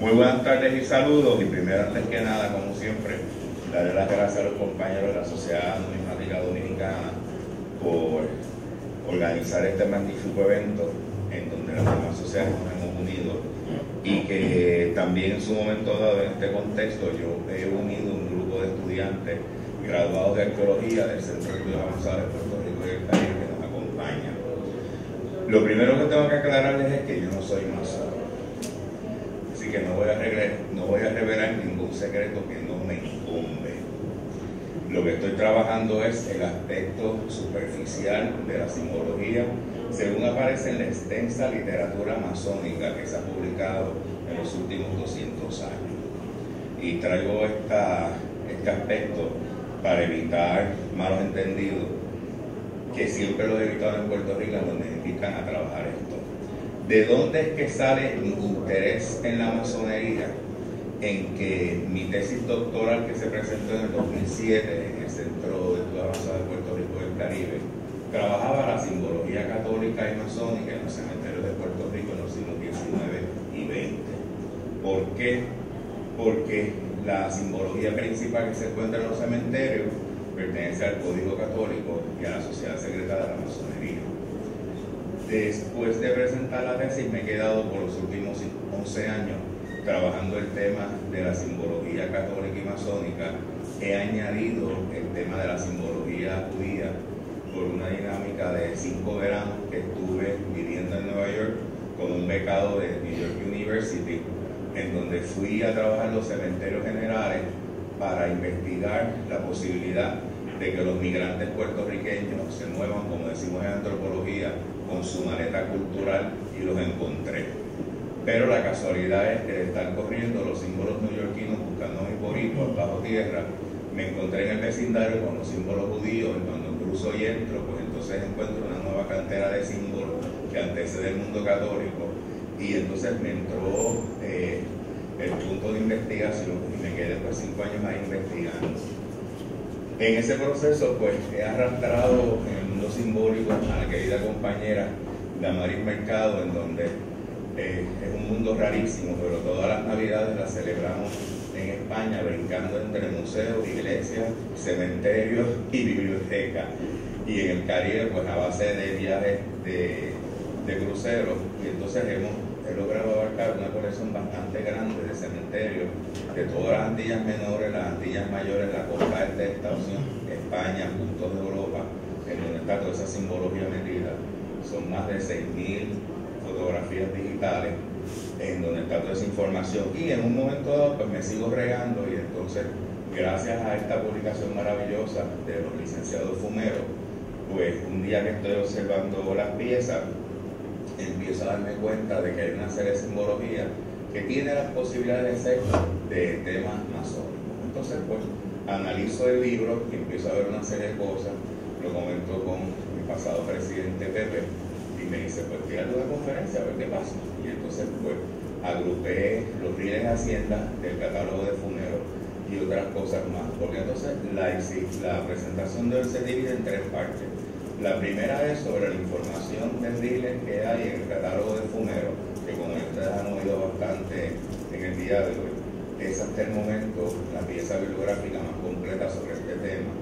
Muy buenas tardes y saludos. Y primero, antes que nada, como siempre, darle las gracias a los compañeros de la Sociedad Numismática Dominicana por organizar este magnífico evento en donde las demás sociedades nos hemos unido y que también en su momento dado, en este contexto, yo he unido un grupo de estudiantes graduados de arqueología del Centro de Estudios Avanzados de Puerto Rico y el Caribe que nos acompañan. Lo primero que tengo que aclararles es que yo no soy masón, que no voy a, no voy a revelar ningún secreto que no me incumbe. Lo que estoy trabajando es el aspecto superficial de la simbología, según aparece en la extensa literatura masónica que se ha publicado en los últimos 200 años. Y traigo esta, este aspecto para evitar malos entendidos, que siempre los he evitado en Puerto Rico, donde dedican a trabajar esto. ¿De dónde es que sale mi interés en la masonería? En que mi tesis doctoral que se presentó en el 2007 en el Centro de Estudios Avanzados de Puerto Rico del Caribe, trabajaba la simbología católica y masónica en los cementerios de Puerto Rico en los siglos XIX y XX. ¿Por qué? Porque la simbología principal que se encuentra en los cementerios pertenece al Código Católico y a la Sociedad Secreta de la Masonería. Después de presentar la tesis me he quedado por los últimos 11 años trabajando el tema de la simbología católica y masónica. He añadido el tema de la simbología judía por una dinámica de cinco veranos que estuve viviendo en Nueva York con un becado de New York University en donde fui a trabajar los cementerios generales para investigar la posibilidad de que los migrantes puertorriqueños se muevan, como decimos en antropología, con su maleta cultural y los encontré. Pero la casualidad es que de estar corriendo los símbolos neoyorquinos buscando mi boricua bajo tierra, me encontré en el vecindario con los símbolos judíos y cuando cruzo y entro, pues entonces encuentro una nueva cantera de símbolos que antecede el mundo católico y entonces me entró eh, el punto de investigación y me quedé por cinco años ahí investigando. En ese proceso pues he arrastrado en el mundo simbólico a la querida compañera Damaris Mercado en donde eh, es un mundo rarísimo, pero todas las navidades las celebramos en España, brincando entre museos, iglesias, cementerios y bibliotecas. Y en el Caribe, pues a base de viajes de, de cruceros, y entonces hemos he logrado abarcar una colección bastante grande de cementerios de todas las Antillas menores, las Antillas mayores, la costa este de Estados Unidos, España, puntos de Europa, en donde está toda esa simbología metida. Son más de 6.000 fotografías digitales en donde está toda esa información. Y en un momento dado, pues me sigo regando y entonces, gracias a esta publicación maravillosa de los licenciados fumeros, pues un día que estoy observando las piezas, empiezo a darme cuenta de que hay una serie de simbología que tiene las posibilidades de ser de temas masónicos. Entonces, pues, analizo el libro y empiezo a ver una serie de cosas, lo comento con mi pasado presidente Pepe y me dice, pues, tírate una conferencia a ver qué pasa. Y entonces, pues, agrupé los rieles de Hacienda del catálogo de Funero y otras cosas más, porque entonces la, la presentación debe ser dividida en tres partes la primera es sobre la información terrible que hay en el catálogo de Fumero, que como ustedes han oído bastante en el día de hoy, es hasta el momento la pieza bibliográfica más completa sobre este tema,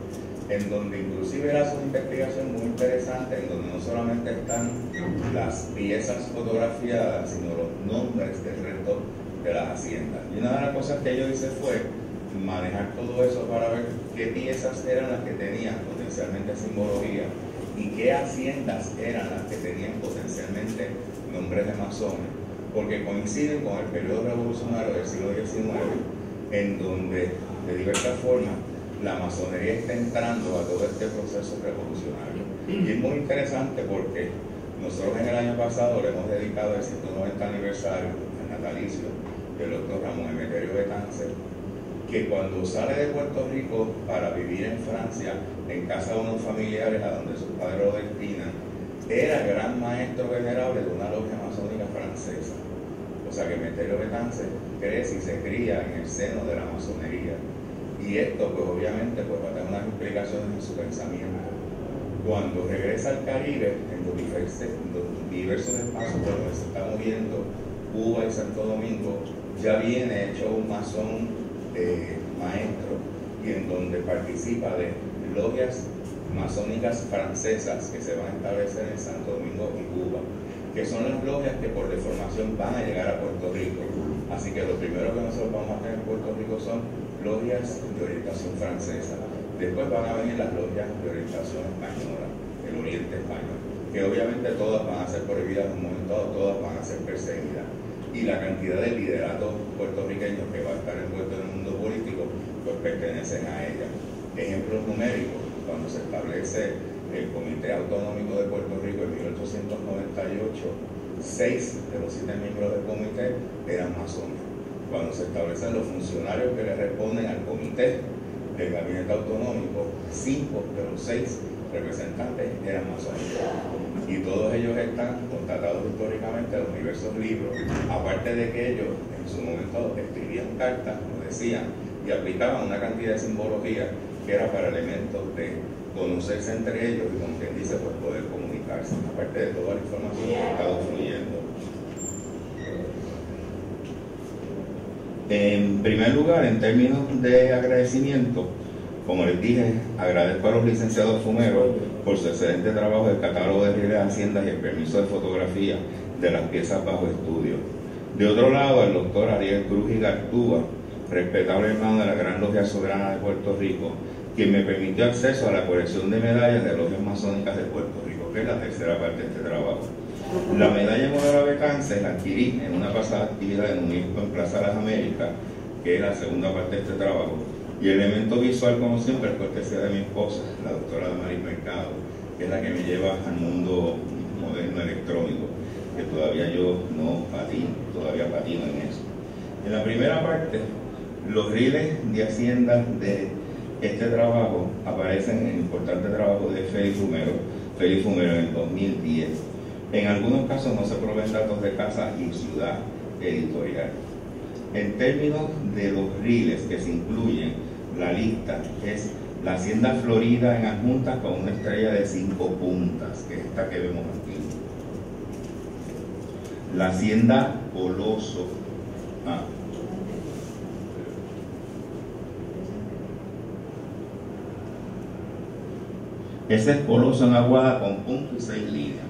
en donde inclusive era una investigación muy interesante, en donde no solamente están las piezas fotografiadas, sino los nombres del resto de las haciendas. Y una de las cosas que yo hice fue manejar todo eso para ver qué piezas eran las que tenían potencialmente simbología y qué haciendas eran las que tenían potencialmente nombres de masones, porque coinciden con el periodo revolucionario del siglo XIX, en donde de diversas formas la masonería está entrando a todo este proceso revolucionario. Y es muy interesante porque nosotros en el año pasado le hemos dedicado el 190 aniversario al natalicio del doctor Ramón Emeterio Betance, que cuando sale de Puerto Rico para vivir en Francia, en casa de unos familiares a donde su padre lo destina, era gran maestro venerable de una logia masónica francesa. O sea que Meterio Betance crece y se cría en el seno de la masonería. Y esto, pues obviamente, pues, va a tener unas implicaciones en su pensamiento. Cuando regresa al Caribe, en los diversos, espacios por donde se está moviendo Cuba y Santo Domingo, ya viene hecho un masón eh, maestro y en donde participa de logias masónicas francesas que se van a establecer en Santo Domingo y Cuba, que son las logias que por deformación van a llegar a Puerto Rico. Así que lo primero que nosotros vamos a tener en Puerto Rico son logias de orientación francesa. Después van a venir las logias de orientación española, el oriente español, que obviamente todas van a ser prohibidas en un momento dado, todas van a ser perseguidas. Y la cantidad de lideratos puertorriqueños que va a estar envuelto en el mundo político, pues pertenecen a ella. Ejemplos numéricos, cuando se establece el Comité Autonómico de Puerto Rico en 1898, seis de los siete miembros del comité eran masones. Cuando se establecen los funcionarios que le responden al comité del gabinete autonómico, cinco de los seis representantes eran masones. Y todos ellos están constatados históricamente en los diversos libros, aparte de que ellos en su momento escribían cartas, lo decían, y aplicaban una cantidad de simbología que era para elementos de conocerse entre ellos y como quien dice, pues poder comunicarse, aparte de toda la información que ha estado fluyendo. En primer lugar, en términos de agradecimiento, como les dije, agradezco a los licenciados fumeros por su excelente trabajo del catálogo de rieles de Hacienda y el permiso de fotografía de las piezas bajo estudio. De otro lado, al doctor Ariel Cruz y Gartúa, respetable hermano de la Gran Logia Soberana de Puerto Rico, quien me permitió acceso a la colección de medallas de logias masónicas de Puerto Rico, que es la tercera parte de este trabajo. La medalla en honor a Becance la adquirí en una pasada actividad en un en Plaza Las Américas, que es la segunda parte de este trabajo. Y el elemento visual, como siempre, es cortesía de mi esposa, la doctora Damaris Mercado, que es la que me lleva al mundo moderno electrónico, que todavía yo no patino, todavía patino en eso. En la primera parte, los riles de Hacienda de este trabajo aparece en el importante trabajo de Félix Fumero, Félix Fumero en el 2010. En algunos casos no se proveen datos de casa y ciudad editorial. En términos de los riles que se incluyen, la lista es la Hacienda Florida en adjunta con una estrella de cinco puntas, que es esta que vemos aquí. La Hacienda Coloso. Ah, Ese es Coloso en Aguada con punto y seis líneas.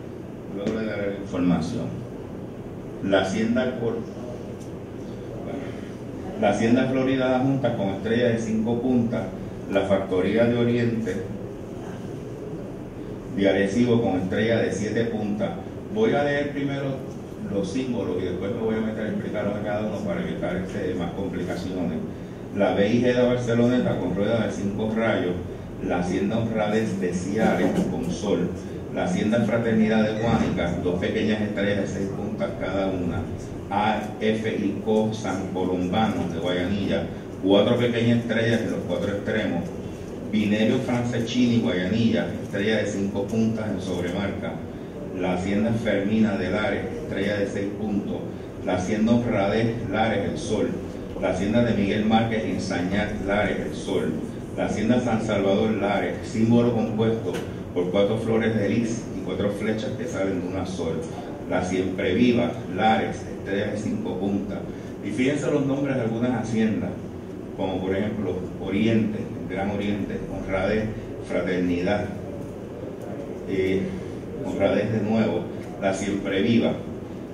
Luego le daré la información. La Hacienda la Hacienda Florida Junta con estrella de cinco puntas, la Factoría de Oriente de Arecibo con estrella de siete puntas. Voy a leer primero los símbolos y después me voy a meter a explicarlos a cada uno para evitar este, más complicaciones. La BIG de Barceloneta con rueda de cinco rayos, la Hacienda Honradez de Ciares con Sol, la Hacienda Fraternidad de Guánica, dos pequeñas estrellas de seis puntas cada una, A, F y Co San Columbano de Guayanilla, cuatro pequeñas estrellas en los cuatro extremos, Vinerio Francescini Guayanilla, estrella de cinco puntas en sobremarca, la Hacienda Fermina de Lares, estrella de seis puntos, la Hacienda Honradez Lares El Sol, la Hacienda de Miguel Márquez Ensañar Lares El Sol, la Hacienda San Salvador Lares, símbolo compuesto por cuatro flores de lis y cuatro flechas que salen de una sol. La Siempre Viva, Lares, estrella de cinco puntas. Y fíjense los nombres de algunas haciendas, como por ejemplo Oriente, Gran Oriente, Honradez, Fraternidad, eh, Honradez de nuevo, la Siempre Viva,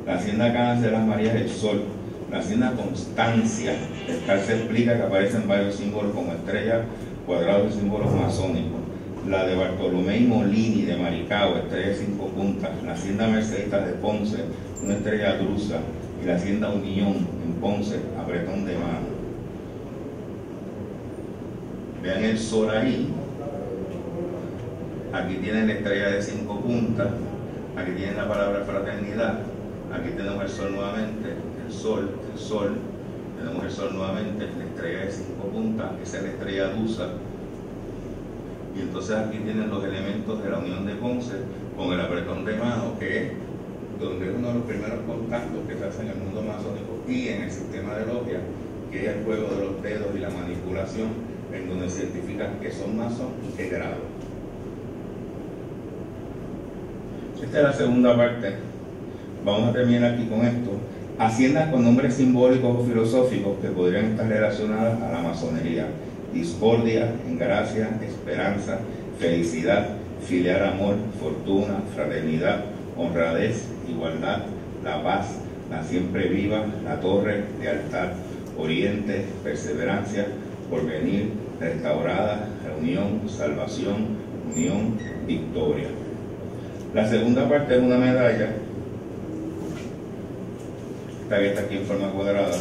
la Hacienda Canas de las Marías del Sol, la Hacienda Constancia, el tal se explica que aparecen varios símbolos como estrellas, cuadrados y símbolos masónicos. La de Bartolomé y Molini de Maricao, estrella de cinco puntas. La Hacienda Merceditas de Ponce, una estrella drusa. Y la Hacienda Unión en Ponce, apretón de mano. Vean el sol ahí. Aquí tienen la estrella de cinco puntas. Aquí tienen la palabra fraternidad. Aquí tenemos el sol nuevamente, el sol, el sol. Tenemos el sol nuevamente, la estrella de cinco puntas, esa es la estrella Dusa. Y entonces aquí tienen los elementos de la unión de Ponce con el apretón de mano, que es donde es uno de los primeros contactos que se hacen en el mundo masónico y en el sistema de logia, que es el juego de los dedos y la manipulación, en donde se identifican que son masón y qué grado. Esta es la segunda parte. Vamos a terminar aquí con esto. Haciendas con nombres simbólicos o filosóficos que podrían estar relacionadas a la masonería. Discordia, gracia, esperanza, felicidad, filial amor, fortuna, fraternidad, honradez, igualdad, la paz, la siempre viva, la torre, lealtad, oriente, perseverancia, porvenir, restaurada, reunión, salvación, unión, victoria. La segunda parte es una medalla, esta está aquí en forma cuadrada,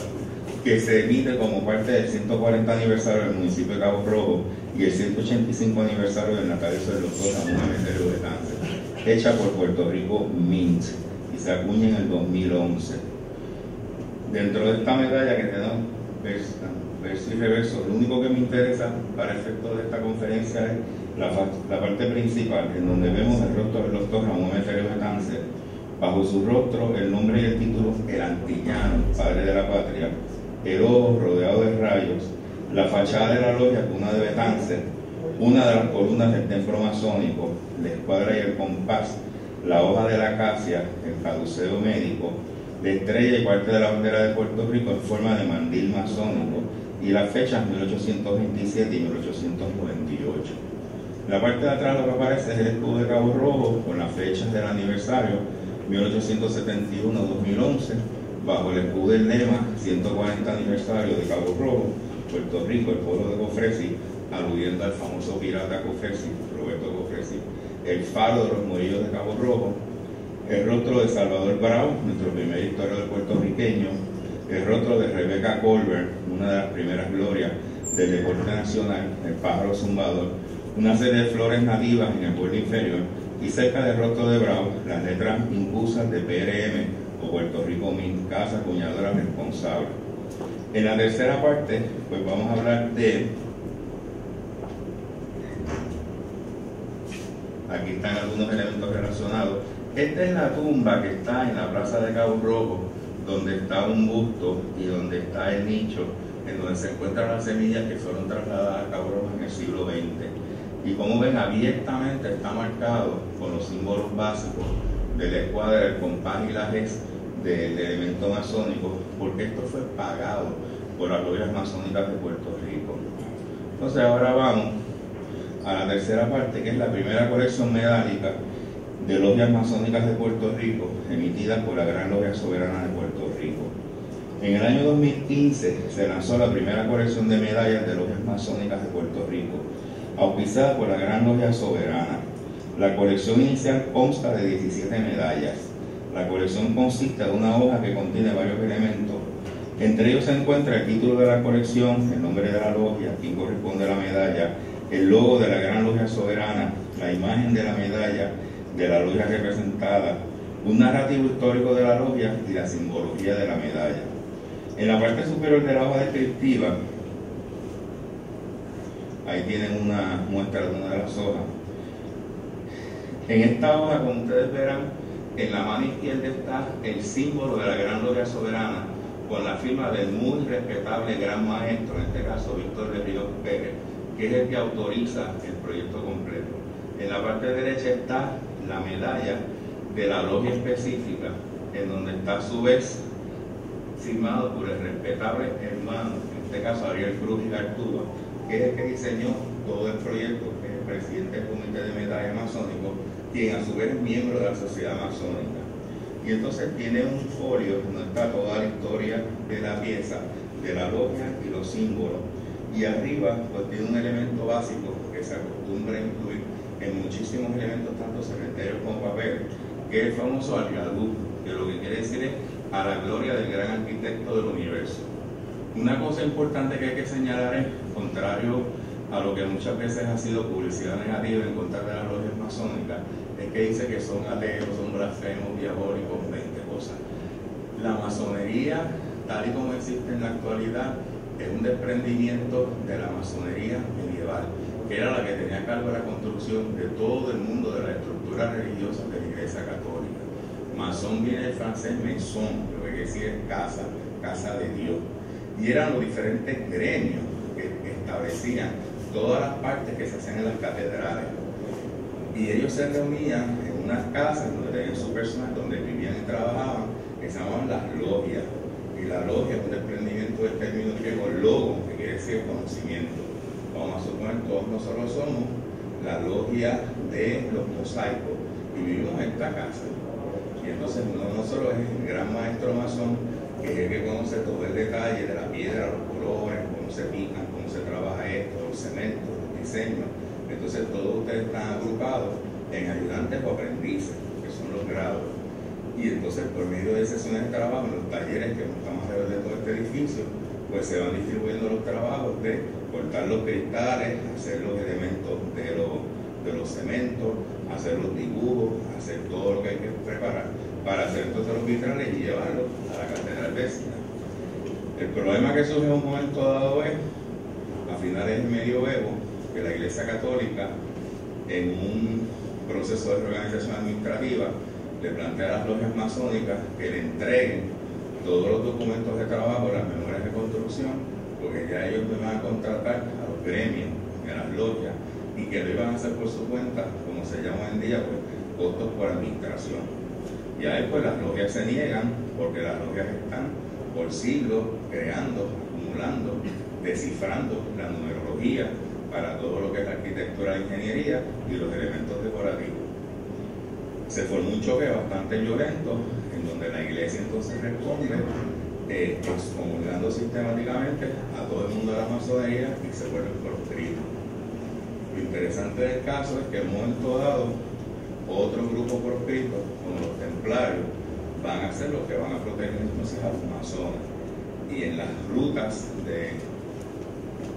que se emite como parte del 140 aniversario del municipio de Cabo Rojo y el 185 aniversario del natalicio de los dos Ramón Emeterio de Cáncer, hecha por Puerto Rico Mint y se acuña en el 2011. Dentro de esta medalla que tenemos verso y reverso, lo único que me interesa para efecto de esta conferencia es la, parte principal, en donde vemos el rostro del doctor Ramón Emeterio de Cáncer, bajo su rostro el nombre y el título El Antillano, Padre de la Patria, el ojo rodeado de rayos, la fachada de la logia cuna de Betance, una de las columnas del templo masónico, la escuadra y el compás, la hoja de la acacia, el caduceo médico, la estrella y parte de la bandera de Puerto Rico en forma de mandil masónico y las fechas 1827 y 1898. la parte de atrás lo que aparece es el escudo de Cabo Rojo con las fechas del aniversario 1871-2011 bajo el escudo del lema 140 aniversario de Cabo Rojo, Puerto Rico, el pueblo de Cofresi, aludiendo al famoso pirata Cofresi, Roberto Cofresi, el faro de los murillos de Cabo Rojo, el rostro de Salvador Bravo, nuestro primer historiador puertorriqueño, el rostro de Rebeca Colbert, una de las primeras glorias del deporte nacional, el pájaro zumbador, una serie de flores nativas en el pueblo inferior y cerca del rostro de Bravo las letras impulsas de PRM o Puerto Rico Min, Casa Cuñadora Responsable. En la tercera parte, pues vamos a hablar de. Aquí están algunos elementos relacionados. Esta es la tumba que está en la plaza de Cabo Rojo, donde está un busto y donde está el nicho, en donde se encuentran las semillas que fueron trasladadas a Cabo Rojo en el siglo XX. Y como ven, abiertamente está marcado con los símbolos básicos de la escuadra, del compás y la GES del elemento masónico, porque esto fue pagado por las logias masónicas de Puerto Rico. Entonces ahora vamos a la tercera parte, que es la primera colección medálica de logias masónicas de Puerto Rico, emitida por la Gran Logia Soberana de Puerto Rico. En el año 2015 se lanzó la primera colección de medallas de logias masónicas de Puerto Rico, auspiciada por la Gran Logia Soberana. La colección inicial consta de 17 medallas. La colección consiste de una hoja que contiene varios elementos. Entre ellos se encuentra el título de la colección, el nombre de la logia, quien corresponde a la medalla, el logo de la Gran Logia Soberana, la imagen de la medalla de la logia representada, un narrativo histórico de la logia y la simbología de la medalla. En la parte superior de la hoja descriptiva, ahí tienen una muestra de una de las hojas, en esta hoja, como ustedes verán, en la mano izquierda está el símbolo de la Gran Gloria Soberana con la firma del muy respetable gran maestro, en este caso Víctor de Ríos Pérez, que es el que autoriza el proyecto completo. En la parte derecha está la medalla de la logia específica, en donde está a su vez firmado por el respetable hermano, en este caso Ariel Cruz y Arturo, que es el que diseñó todo el proyecto, que es el presidente del Comité de Medalla Masónico, quien a su vez es miembro de la sociedad masónica. Y entonces tiene un folio donde está toda la historia de la pieza, de la logia y los símbolos. Y arriba pues tiene un elemento básico que se acostumbra a incluir en muchísimos elementos, tanto cementerios como papel, que es el famoso algadú, que lo que quiere decir es a la gloria del gran arquitecto del universo. Una cosa importante que hay que señalar es, contrario a lo que muchas veces ha sido publicidad negativa en contra de las logias masónicas, es que dice que son ateos, son blasfemos, diabólicos, 20 cosas. La masonería, tal y como existe en la actualidad, es un desprendimiento de la masonería medieval, que era la que tenía a cargo la construcción de todo el mundo de la estructura religiosa de la Iglesia Católica. Masón viene del francés maison, lo que decir es casa, casa de Dios. Y eran los diferentes gremios que establecían todas las partes que se hacían en las catedrales. Y ellos se reunían en unas casas donde tenían su personal, donde vivían y trabajaban, que se llaman las logias. Y la logia es un desprendimiento del término griego logo, que quiere decir conocimiento. Vamos a suponer todos nosotros somos la logia de los mosaicos y vivimos en esta casa. Y entonces uno no solo es el gran maestro masón, que es el que conoce todo el detalle de la piedra, los colores, cómo se pican, cómo se trabaja esto, los cementos, los diseños. Entonces todos ustedes están agrupados en ayudantes o aprendices, que son los grados y entonces por medio de sesiones de trabajo en los talleres que montamos alrededor de todo este edificio, pues se van distribuyendo los trabajos de cortar los cristales, hacer los elementos de los, de los cementos, hacer los dibujos, hacer todo lo que hay que preparar para hacer entonces los vitrales y llevarlos a la catedral vecina. El problema que surge en un momento dado es, a finales del medioevo, que la Iglesia Católica, en un proceso de reorganización administrativa, le plantea a las logias masónicas que le entreguen todos los documentos de trabajo, las memorias de construcción, porque ya ellos me van a contratar a los gremios, a las logias, y que lo iban a hacer por su cuenta, como se llama hoy en día, pues costos por administración. Y ahí pues las logias se niegan, porque las logias están por siglos creando, acumulando, descifrando la numerología para todo lo que es arquitectura, ingeniería y los elementos decorativos se formó un choque bastante violento en donde la iglesia entonces responde eh, excomulgando sistemáticamente a todo el mundo de la masonería y se vuelve proscrito. Lo interesante del caso es que en un momento dado otro grupo proscrito, como los templarios, van a ser los que van a proteger entonces a los masones. Y en las rutas de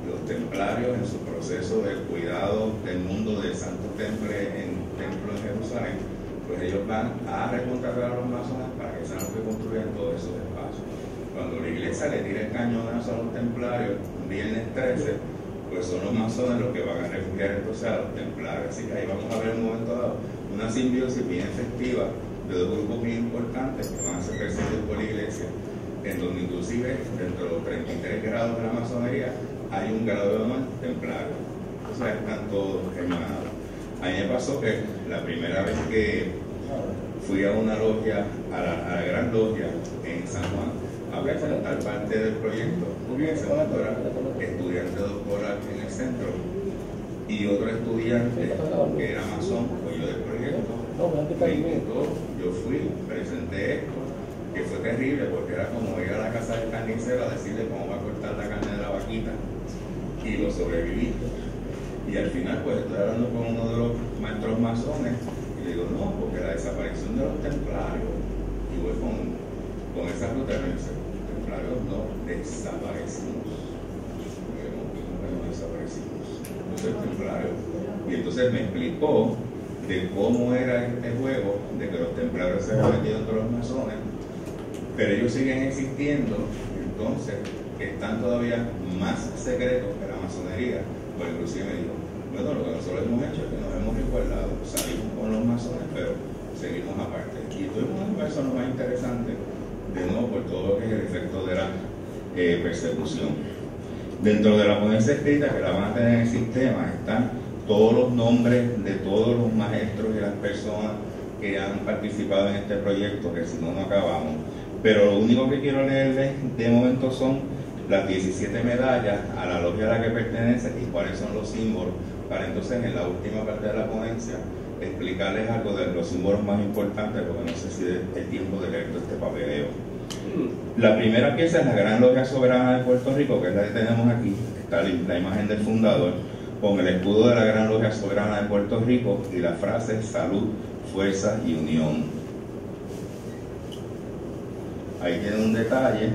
los templarios, en su proceso del cuidado del mundo del Santo Temple en Templo en Jerusalén, pues ellos van a recontratar a los masones para que sean los que construyan todos esos espacios. Cuando la iglesia le tira el cañonazo a los templarios, viernes 13, pues son los masones los que van a refugiar entonces a los templarios. Así que ahí vamos a ver en un momento dado una simbiosis bien efectiva de dos grupos bien importantes que van a ser perseguidos por la iglesia, en donde inclusive dentro de los 33 grados de la masonería hay un grado de honor templario. Entonces están todos hermanados. A mí me pasó que la primera vez que fui a una logia, a la, gran logia en San Juan, a presentar parte del proyecto, ese doctora, estudiante doctoral en el centro, y otro estudiante que era masón, yo del proyecto, yo fui, presenté esto, que fue terrible porque era como ir a la casa del carnicero a decirle cómo va a cortar la carne de la vaquita, y lo sobreviví y al final, pues estoy hablando con uno de los maestros masones y le digo, no, porque la desaparición de los templarios, y voy con, con esa ruta y me dice, templarios no desaparecimos. no desaparecimos, no soy templario. Y entonces me explicó de cómo era este juego, de que los templarios se habían metido entre los masones, pero ellos siguen existiendo, entonces están todavía más secretos que la masonería pues inclusive me dijo, bueno, lo que nosotros hemos hecho es que nos hemos igualado, salimos con los masones, pero seguimos aparte. Y tuvimos un personas más interesante, de nuevo por todo lo que es el efecto de la eh, persecución. Dentro de la ponencia escrita que la van a tener en el sistema están todos los nombres de todos los maestros y las personas que han participado en este proyecto, que si no, no acabamos. Pero lo único que quiero leerles de momento son las 17 medallas a la logia a la que pertenece y cuáles son los símbolos, para entonces en la última parte de la ponencia explicarles algo de los símbolos más importantes, porque no sé si es tiempo de leer todo este papeleo. La primera pieza es la Gran Logia Soberana de Puerto Rico, que es la que tenemos aquí, está la imagen del fundador, con el escudo de la Gran Logia Soberana de Puerto Rico y la frase salud, fuerza y unión. Ahí tiene un detalle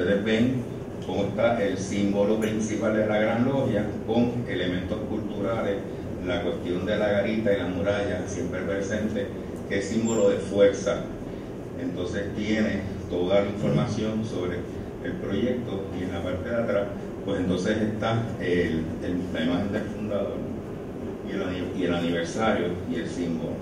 ustedes ven cómo está el símbolo principal de la Gran Logia con elementos culturales, la cuestión de la garita y la muralla siempre presente, que es símbolo de fuerza. Entonces tiene toda la información sobre el proyecto y en la parte de atrás, pues entonces está el, la imagen del fundador y el, y el aniversario y el símbolo.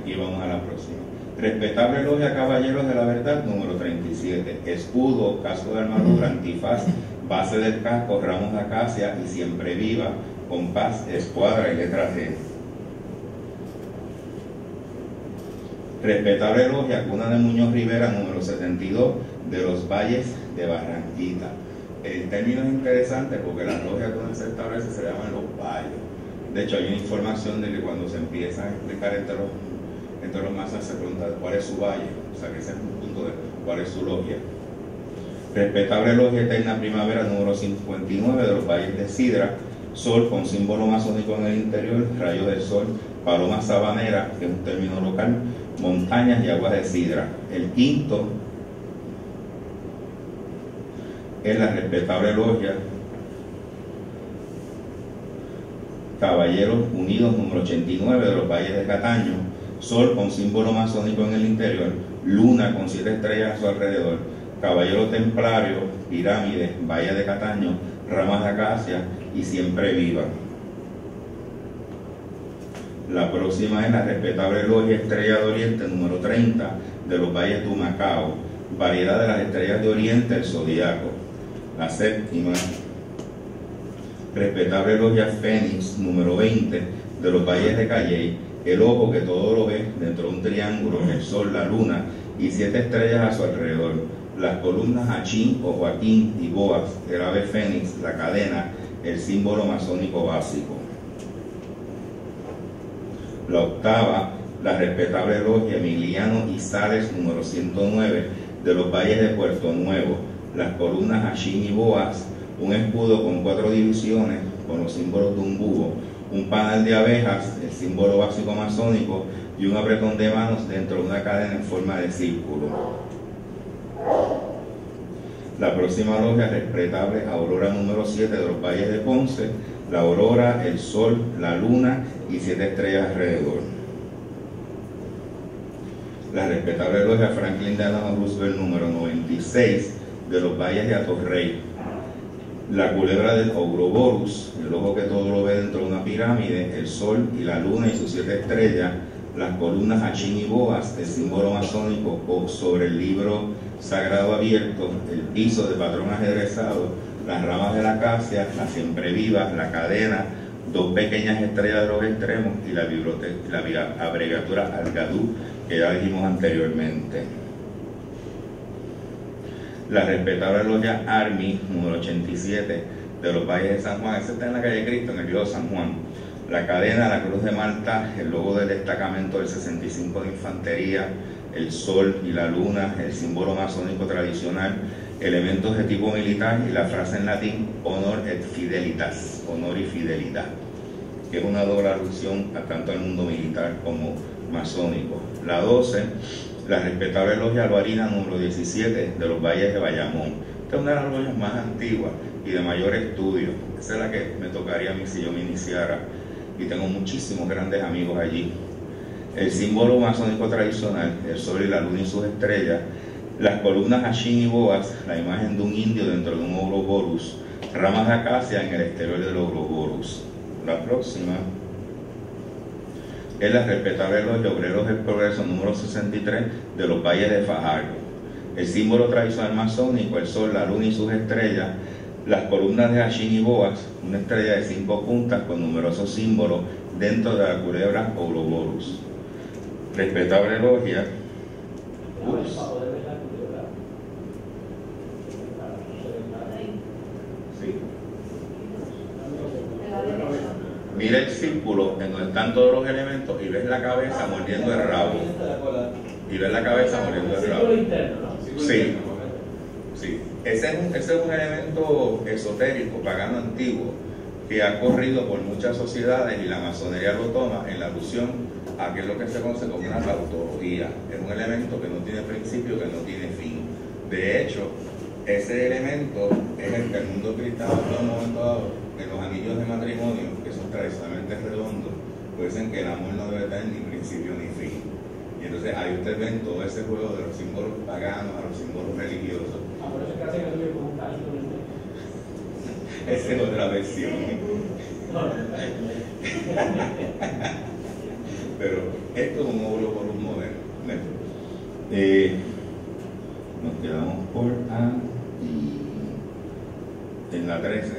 Aquí vamos a la próxima. Respetable logia Caballeros de la Verdad, número 37. Escudo, casco de armadura, antifaz, base del casco, ramos de acacia y siempre viva, compás, escuadra y letra G. Respetable logia, Cuna de Muñoz Rivera, número 72, de los Valles de Barranquita. El término es interesante porque las logias donde se establece se llaman los valles. De hecho, hay una información de que cuando se empieza a explicar entre los, entre los masas se pregunta cuál es su valle, o sea que ese es un punto de cuál es su logia. Respetable logia eterna primavera número 59 de los valles de Sidra, sol con símbolo masónico en el interior, rayo del sol, paloma sabanera, que es un término local, montañas y aguas de sidra. El quinto es la respetable logia Caballeros Unidos número 89 de los Valles de Cataño, Sol con símbolo masónico en el interior, Luna con siete estrellas a su alrededor, Caballero Templario, Pirámide, Valle de Cataño, Ramas de Acacia y Siempre Viva. La próxima es la respetable Logia Estrella de Oriente número 30 de los Valles de Humacao, variedad de las estrellas de Oriente, el zodiaco. La séptima, respetable Logia Fénix número 20 de los Valles de Calley, el ojo que todo lo ve dentro de un triángulo, el sol, la luna y siete estrellas a su alrededor. Las columnas Achín o Joaquín y Boas, el ave Fénix, la cadena, el símbolo masónico básico. La octava, la respetable logia Emiliano Sales número 109 de los valles de Puerto Nuevo, las columnas Hashim y Boas, un escudo con cuatro divisiones con los símbolos de un búho, un panel de abejas, el símbolo básico masónico y un apretón de manos dentro de una cadena en forma de círculo. La próxima logia respetable Aurora número 7 de los valles de Ponce, la aurora, el sol, la luna y siete estrellas alrededor. La respetable logia Franklin Delano Roosevelt número 96 de los valles de Atorrey. La culebra del Ouroboros, el ojo que todo lo ve dentro de una pirámide, el sol y la luna y sus siete estrellas, las columnas Achín y Boas, el símbolo masónico sobre el libro sagrado abierto, el piso de patrón ajedrezado, las ramas de la acacia, la siempre viva, la cadena, dos pequeñas estrellas de los extremos y la, la abreviatura Algadú, que ya dijimos anteriormente. La respetable logia Army, número 87, de los valles de San Juan, esa está en la calle Cristo, en el río San Juan. La cadena, la cruz de Malta, el logo del destacamento del 65 de Infantería, el sol y la luna, el símbolo masónico tradicional, elementos de tipo militar y la frase en latín honor et fidelitas, honor y fidelidad, que es una doble alusión a tanto al mundo militar como masónico. La 12, la respetable logia albarina número 17 de los valles de Bayamón. Esta es una de las logias más antiguas y de mayor estudio. Esa es la que me tocaría a mí si yo me iniciara. Y tengo muchísimos grandes amigos allí. El símbolo masónico tradicional, el sol y la luna y sus estrellas, las columnas Hashin y Boas, la imagen de un indio dentro de un Ouroboros, ramas de acacia en el exterior del Ouroboros. La próxima es la respetable los obreros del progreso número 63 de los valles de Fajardo. El símbolo tradicional masónico, el sol, la luna y sus estrellas, las columnas de Hashin y Boas, una estrella de cinco puntas con numerosos símbolos dentro de la culebra Ouroboros. Respetable logia. Mira el círculo en donde están todos los elementos y ves la cabeza mordiendo el rabo. Y ves la cabeza mordiendo el rabo. Sí. Sí. Ese es, un, ese es un elemento esotérico, pagano antiguo, que ha corrido por muchas sociedades y la masonería lo toma en la alusión a que es lo que se conoce como una tautología. Es un elemento que no tiene principio, que no tiene fin. De hecho, ese elemento es el que el mundo cristiano en un momento dado, en los anillos de matrimonio, tradicionalmente redondos, pues dicen que el amor no debe tener ni principio ni fin. Y entonces ahí ustedes ven todo ese juego de los símbolos paganos a los símbolos religiosos. Ah, por eso es que un cajito Esa es otra versión. Pero esto es un por un moderno. Eh, nos quedamos por A y en la 13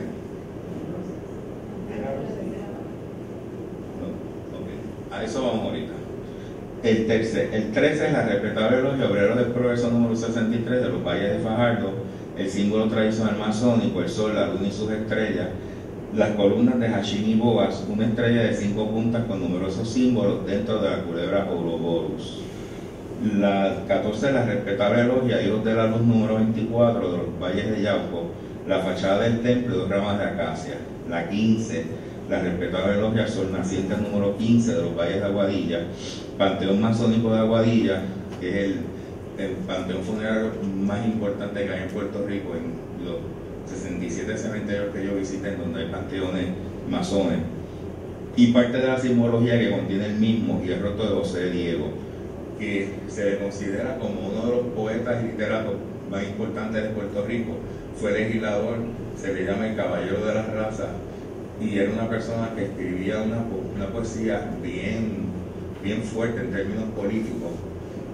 A eso vamos ahorita. El, tercer, el 13 es la respetable logia obrero del progreso número 63 de los valles de Fajardo, el símbolo tradicional masónico, el sol, la luna y sus estrellas, las columnas de Hashim y Boas, una estrella de cinco puntas con numerosos símbolos dentro de la culebra Ouroboros. La 14, la respetable logia Hijos de la Luz número 24 de los valles de Yauco, la fachada del templo y dos ramas de acacia. La 15, la respetable logia Sol Naciente número 15 de los valles de Aguadilla, Panteón Masónico de Aguadilla, que es el, panteón funerario más importante que hay en Puerto Rico, en los 67 cementerios que yo visité, en donde hay panteones masones. Y parte de la simbología que contiene el mismo y el roto de José Diego, que se le considera como uno de los poetas y literatos más importantes de Puerto Rico. Fue legislador, se le llama el caballero de la raza, y era una persona que escribía una, una poesía bien, bien fuerte en términos políticos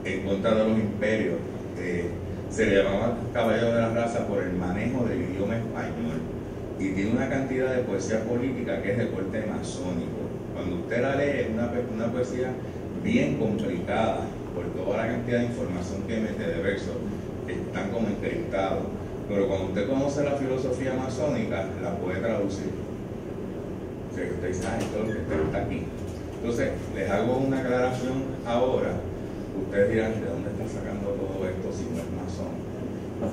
en contra de los imperios. Eh, se le llamaba caballero de la raza por el manejo del idioma español y tiene una cantidad de poesía política que es de corte masónico. Cuando usted la lee es una, una poesía bien complicada por toda la cantidad de información que mete de versos están como encriptados. Pero cuando usted conoce la filosofía masónica, la puede traducir. Que usted dice, ah, esto es lo que está aquí. Entonces, les hago una aclaración ahora. Ustedes dirán, ¿de dónde está sacando todo esto si no es masón?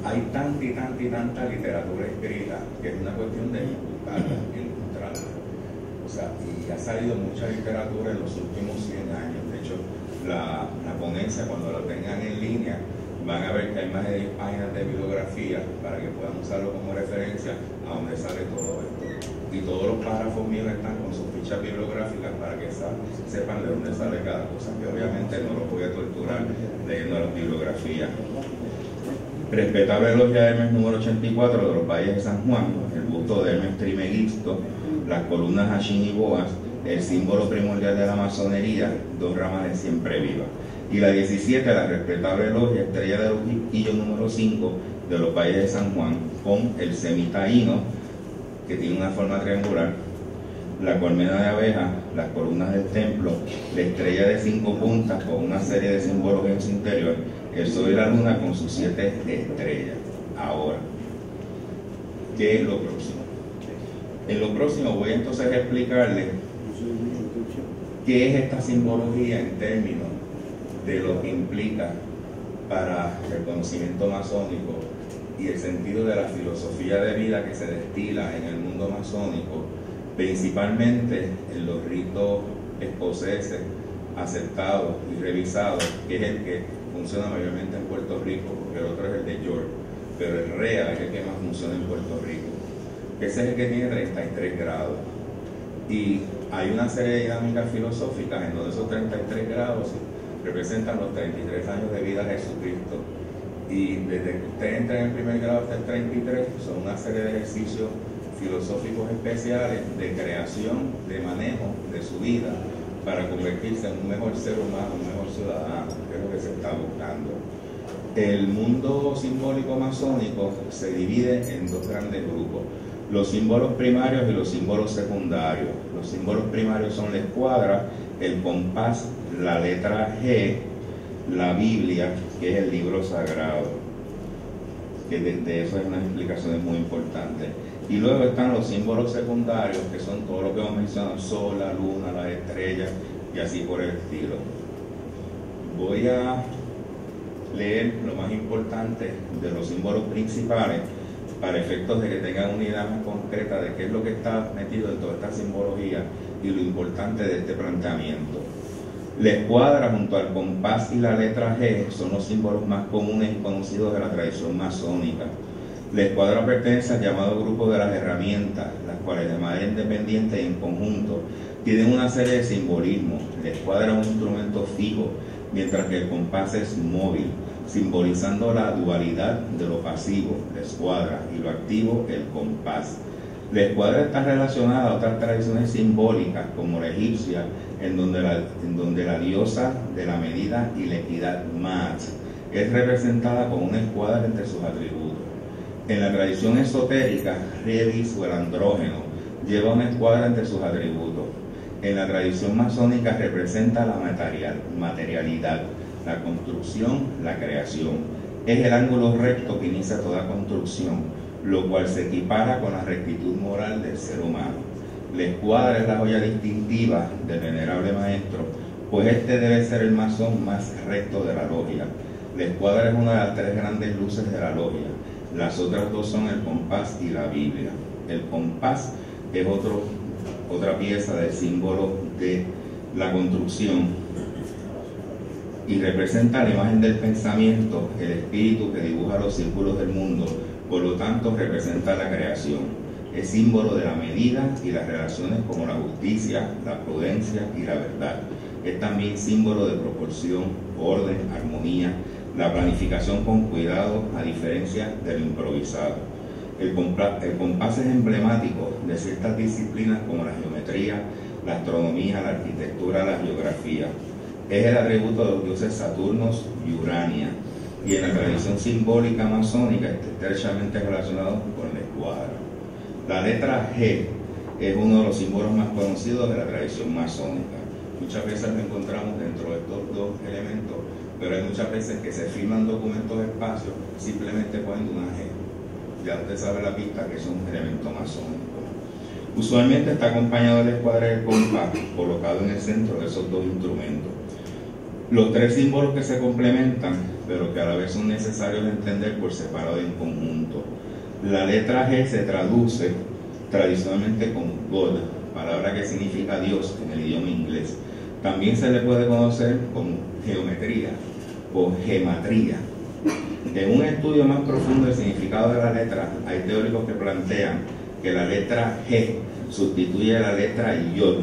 Hay tanta y tanta y tanta literatura escrita que es una cuestión de buscarla y encontrarla. O sea, y ha salido mucha literatura en los últimos 100 años. De hecho, la, la ponencia, cuando la tengan en línea, van a ver que hay más de 10 páginas de bibliografía para que puedan usarlo como referencia a donde sale todo esto. Y todos los párrafos míos están con sus fichas bibliográficas para que sepan de dónde sale cada cosa, que obviamente no los voy a torturar leyendo las bibliografías. Respetable logia Hermes número 84 de los Valles de San Juan, el busto de Hermes Trimegisto, las columnas Hashim y Boas, el símbolo primordial de la masonería, dos ramas de siempre viva. Y la 17, la respetable logia Estrella de Lujillo número 5 de los Valles de San Juan, con el semitaíno, que tiene una forma triangular, la colmena de abeja, las columnas del templo, la estrella de cinco puntas con una serie de símbolos en su interior, el sol y la luna con sus siete estrellas. Ahora, ¿qué es lo próximo? En lo próximo voy entonces a explicarles qué es esta simbología en términos de lo que implica para el conocimiento masónico y el sentido de la filosofía de vida que se destila en el mundo masónico, principalmente en los ritos escoceses aceptados y revisados, que es el que funciona mayormente en Puerto Rico, porque el otro es el de York, pero el real es el que más funciona en Puerto Rico. Ese es el que tiene 33 grados. Y hay una serie de dinámicas filosóficas en donde esos 33 grados representan los 33 años de vida de Jesucristo. Y desde que usted entra en el primer grado hasta el 33, son una serie de ejercicios filosóficos especiales de creación, de manejo de su vida para convertirse en un mejor ser humano, un mejor ciudadano, que es lo que se está buscando. El mundo simbólico masónico se divide en dos grandes grupos, los símbolos primarios y los símbolos secundarios. Los símbolos primarios son la escuadra, el compás, la letra G, la Biblia, que es el libro sagrado, que de, de eso hay unas explicaciones muy importantes. Y luego están los símbolos secundarios, que son todo lo que hemos mencionado, sol, la luna, las estrellas y así por el estilo. Voy a leer lo más importante de los símbolos principales para efectos de que tengan una idea más concreta de qué es lo que está metido en toda esta simbología y lo importante de este planteamiento. La escuadra junto al compás y la letra G son los símbolos más comunes y conocidos de la tradición masónica. La escuadra pertenece al llamado grupo de las herramientas, las cuales de manera independiente y en conjunto tienen una serie de simbolismos. La escuadra es un instrumento fijo, mientras que el compás es móvil, simbolizando la dualidad de lo pasivo, la escuadra, y lo activo, el compás. La escuadra está relacionada a otras tradiciones simbólicas, como la egipcia, en donde la, en donde la diosa de la medida y la equidad más es representada con una escuadra entre sus atributos. En la tradición esotérica, Redis o el andrógeno lleva una escuadra entre sus atributos. en la tradición masónica representa la material, materialidad, la construcción, la creación. Es el ángulo recto que inicia toda construcción, lo cual se equipara con la rectitud moral del ser humano. La escuadra es la joya distintiva del venerable maestro, pues este debe ser el masón más recto de la logia. La escuadra es una de las tres grandes luces de la logia. Las otras dos son el compás y la Biblia. El compás es otro, otra pieza del símbolo de la construcción y representa la imagen del pensamiento, el espíritu que dibuja los círculos del mundo, por lo tanto representa la creación. Es símbolo de la medida y las relaciones como la justicia, la prudencia y la verdad. Es también símbolo de proporción, orden, armonía, la planificación con cuidado a diferencia del improvisado. El, compás es emblemático de ciertas disciplinas como la geometría, la astronomía, la arquitectura, la geografía. Es el atributo de los dioses Saturnos y Urania, y en la tradición simbólica masónica está estrechamente relacionado con la escuadra. La letra G es uno de los símbolos más conocidos de la tradición masónica. Muchas veces lo encontramos dentro de estos dos elementos, pero hay muchas veces que se firman documentos de espacio simplemente poniendo una G. Ya usted sabe la pista que es un elemento masónico. Usualmente está acompañado de la escuadra del compás, colocado en el centro de esos dos instrumentos. Los tres símbolos que se complementan, pero que a la vez son necesarios de entender por separado y en conjunto. La letra G se traduce tradicionalmente como God, palabra que significa Dios en el idioma inglés. También se le puede conocer como geometría o gematría. En un estudio más profundo del significado de la letra, hay teóricos que plantean que la letra G sustituye a la letra Yod,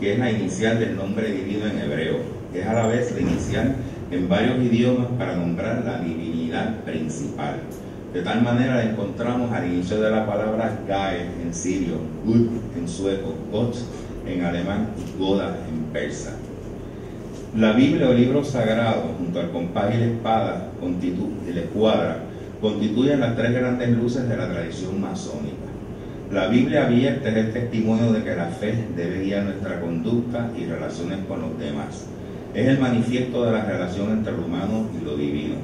que es la inicial del nombre divino en hebreo. Es a la vez la inicial en varios idiomas para nombrar la divinidad principal. De tal manera la encontramos al inicio de la palabra Gae en sirio, Gud en sueco, Gott en alemán y Goda en persa. La Biblia o libro sagrado, junto al compás y la espada y la escuadra, constituyen las tres grandes luces de la tradición masónica. La Biblia abierta es el testimonio de que la fe debe guiar nuestra conducta y relaciones con los demás. Es el manifiesto de la relación entre lo humano y lo divino.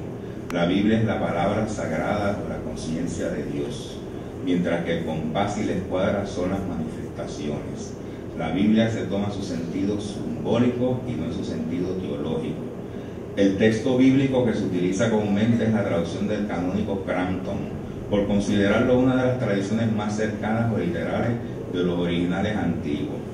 La Biblia es la palabra sagrada o la conciencia de Dios, mientras que el compás y la escuadra son las manifestaciones. La Biblia se toma su sentido simbólico y no en su sentido teológico. El texto bíblico que se utiliza comúnmente es la traducción del canónico Crampton, por considerarlo una de las tradiciones más cercanas o literales de los originales antiguos.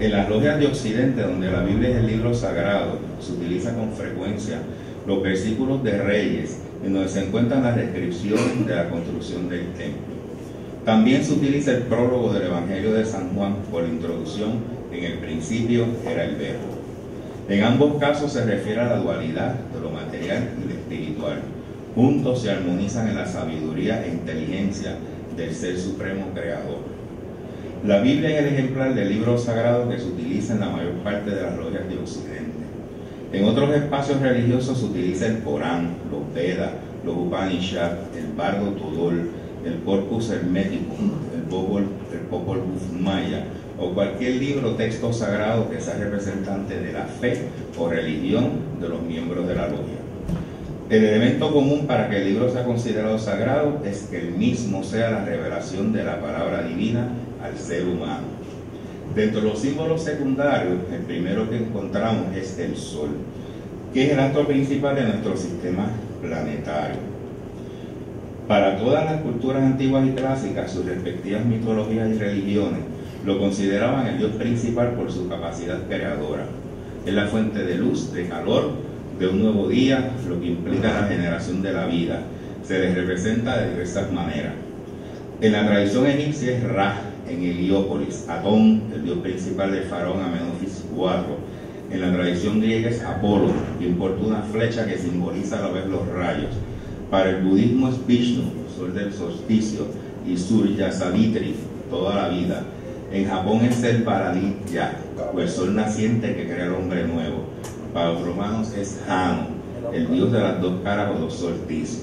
En las logias de Occidente, donde la Biblia es el libro sagrado, se utiliza con frecuencia los versículos de Reyes, en donde se encuentran las descripciones de la construcción del templo. También se utiliza el prólogo del Evangelio de San Juan por introducción, en el principio era el verbo. En ambos casos se refiere a la dualidad de lo material y lo espiritual. Juntos se armonizan en la sabiduría e inteligencia del Ser Supremo Creador. La Biblia es el ejemplar del libro sagrado que se utiliza en la mayor parte de las logias de Occidente. En otros espacios religiosos se utiliza el Corán, los Vedas, los Upanishads, el Bardo Todol, el corpus hermético, el Popol, el Popol Maya, o cualquier libro o texto sagrado que sea representante de la fe o religión de los miembros de la logia. El elemento común para que el libro sea considerado sagrado es que el mismo sea la revelación de la palabra divina al ser humano. Dentro de los símbolos secundarios, el primero que encontramos es el Sol, que es el acto principal de nuestro sistema planetario. Para todas las culturas antiguas y clásicas, sus respectivas mitologías y religiones lo consideraban el Dios principal por su capacidad creadora. Es la fuente de luz, de calor, de un nuevo día, lo que implica la generación de la vida. Se les representa de diversas maneras. En la tradición egipcia es Ra, en Heliópolis, Atón, el dios principal del faraón Amenofis IV. En la tradición griega es Apolo, que importa una flecha que simboliza a la vez los rayos. Para el budismo es Vishnu, sol del solsticio, y Surya Savitri, toda la vida. En Japón es el Paraditya, o el sol naciente que crea el hombre nuevo. Para los romanos es Jano, el dios de las dos caras o los solsticios.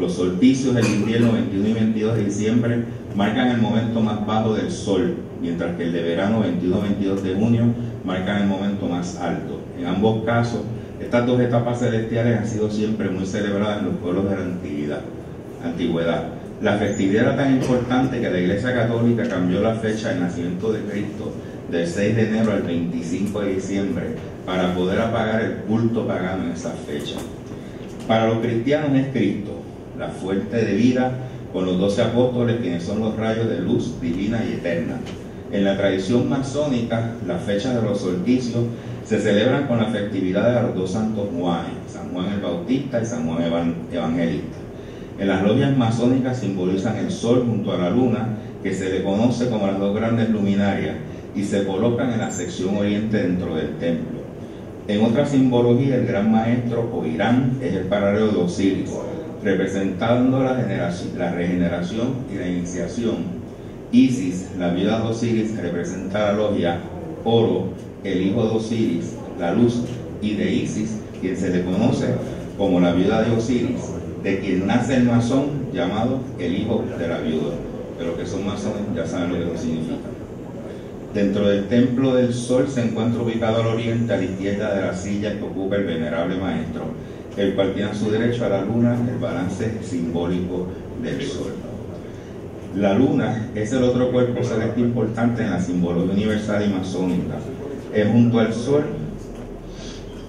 Los solsticios del invierno 21 y 22 de diciembre marcan el momento más bajo del sol, mientras que el de verano 21-22 de junio marcan el momento más alto. En ambos casos, estas dos etapas celestiales han sido siempre muy celebradas en los pueblos de la antigüedad. antigüedad. La festividad era tan importante que la Iglesia Católica cambió la fecha del nacimiento de Cristo del 6 de enero al 25 de diciembre para poder apagar el culto pagano en esa fecha. Para los cristianos es Cristo, la fuente de vida, con los doce apóstoles, quienes son los rayos de luz divina y eterna. En la tradición masónica, las fechas de los solsticios se celebran con la festividad de los dos santos Juanes, San Juan el Bautista y San Juan Evangelista. En las logias masónicas simbolizan el sol junto a la luna, que se le conoce como las dos grandes luminarias, y se colocan en la sección oriente dentro del templo. En otra simbología, el gran maestro o Irán es el paralelo de Osiris, representando la, la regeneración y la iniciación. Isis, la viuda de Osiris, representa la logia Oro, el hijo de Osiris, la luz, y de Isis, quien se le conoce como la viuda de Osiris, de quien nace el masón llamado el hijo de la viuda. Pero que son masones ya saben lo que significa. Dentro del templo del sol se encuentra ubicado al oriente, a la izquierda de la silla que ocupa el venerable maestro, el cual tiene a su derecho a la luna el balance simbólico del sol. La luna es el otro cuerpo celeste importante en la simbología universal y masónica. Es junto al sol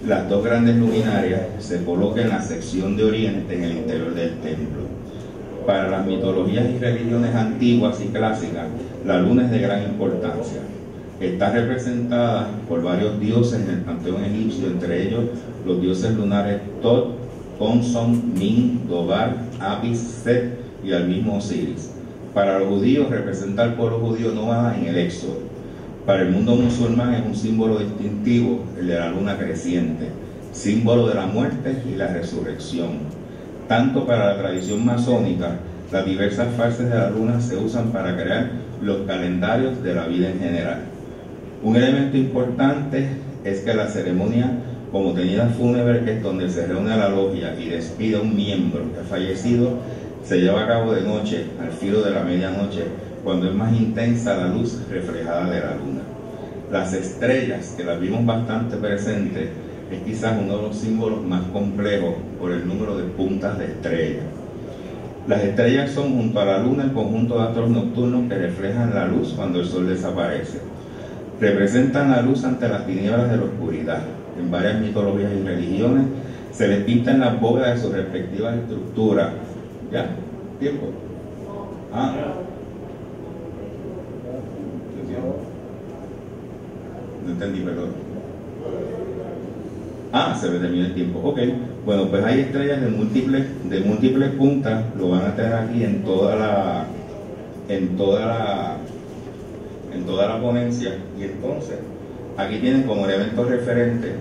las dos grandes luminarias se colocan en la sección de oriente en el interior del templo. Para las mitologías y religiones antiguas y clásicas, la luna es de gran importancia. Está representada por varios dioses en el panteón egipcio, entre ellos los dioses lunares Tot, Ponson, Min, Dobar, Apis, Set y al mismo Osiris. Para los judíos representa al pueblo judío nómada en el éxodo. Para el mundo musulmán es un símbolo distintivo el de la luna creciente, símbolo de la muerte y la resurrección. Tanto para la tradición masónica, las diversas fases de la luna se usan para crear los calendarios de la vida en general. Un elemento importante es que la ceremonia como tenida fúnebre, que es donde se reúne la logia y despide a un miembro que ha fallecido, se lleva a cabo de noche, al filo de la medianoche, cuando es más intensa la luz reflejada de la luna. Las estrellas, que las vimos bastante presentes, es quizás uno de los símbolos más complejos por el número de puntas de estrellas. Las estrellas son junto a la luna el conjunto de astros nocturnos que reflejan la luz cuando el sol desaparece. Representan la luz ante las tinieblas de la oscuridad. En varias mitologías y religiones se les pinta en las bóvedas de sus respectivas estructuras. ¿Ya? ¿Tiempo? Ah. No entendí, perdón. Ah, se me termina el tiempo. Ok. Bueno, pues hay estrellas de múltiples, de múltiples puntas, lo van a tener aquí en toda la, en toda la, en toda la ponencia. Y entonces, aquí tienen como elementos referentes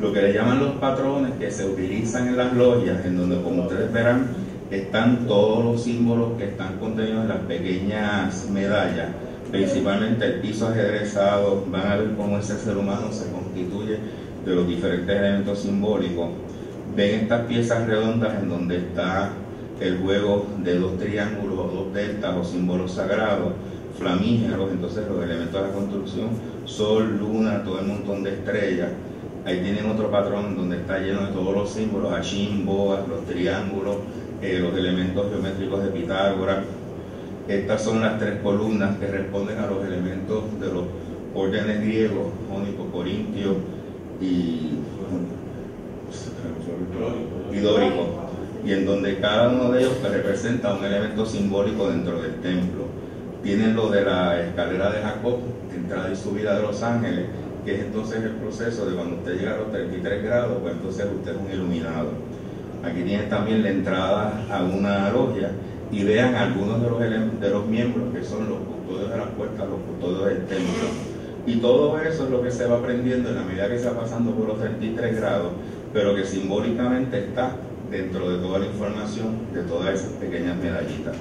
lo que le llaman los patrones que se utilizan en las logias, en donde como ustedes verán, están todos los símbolos que están contenidos en las pequeñas medallas, principalmente el piso ajedrezado, van a ver cómo ese ser humano se constituye de los diferentes elementos simbólicos. Ven estas piezas redondas en donde está el juego de dos triángulos o dos deltas o símbolos sagrados, flamígeros, entonces los elementos de la construcción, sol, luna, todo el montón de estrellas. Ahí tienen otro patrón donde está lleno de todos los símbolos, Hashim, Boas, los triángulos, eh, los elementos geométricos de Pitágoras. Estas son las tres columnas que responden a los elementos de los órdenes griegos, jónico, corintio y, y dórico. Y en donde cada uno de ellos representa un elemento simbólico dentro del templo. Tienen lo de la escalera de Jacob, entrada y subida de los ángeles, que es entonces el proceso de cuando usted llega a los 33 grados, pues entonces usted es un iluminado Aquí tienen también la entrada a una logia y vean algunos de los, de los miembros que son los custodios de las puertas, los custodios del templo. Y todo eso es lo que se va aprendiendo en la medida que se va pasando por los 33 grados, pero que simbólicamente está dentro de toda la información de todas esas pequeñas medallitas.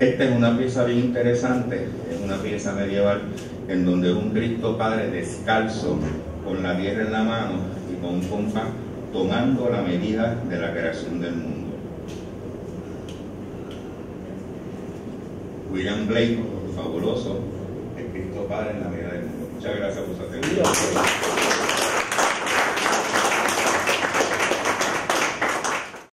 Esta es una pieza bien interesante, es una pieza medieval en donde un Cristo Padre descalzo, con la tierra en la mano y con un compás tomando la medida de la creación del mundo. William Blake, fabuloso, el Cristo Padre en la medida del mundo. Muchas gracias por su atención.